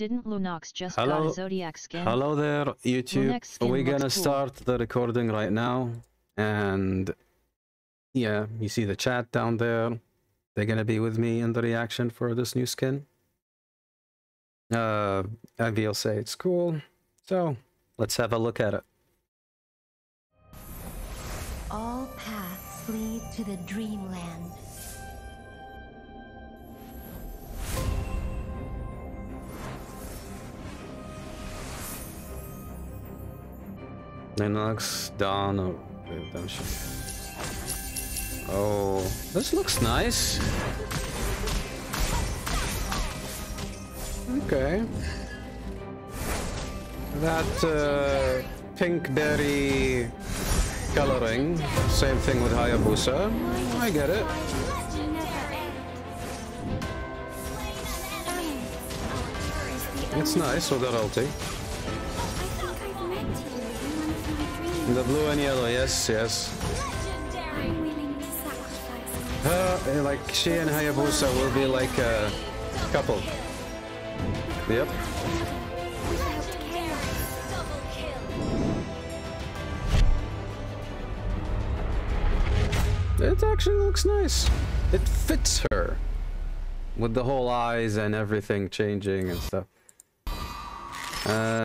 Didn't Lunox just got Hello. a Zodiac skin? Hello there, YouTube. We're gonna cool. start the recording right now. And yeah, you see the chat down there. They're gonna be with me in the reaction for this new skin. Uh, Avi'll say it's cool. So let's have a look at it. All paths lead to the dreamland. Lunox, oh, redemption. Oh, this looks nice. Okay. That uh, pink berry coloring, same thing with Hayabusa. I get it. It's nice with the ulti. The blue and yellow, yes, yes. Uh, like she and Hayabusa will be like a couple. Yep. It actually looks nice. It fits her. With the whole eyes and everything changing and stuff. Uh,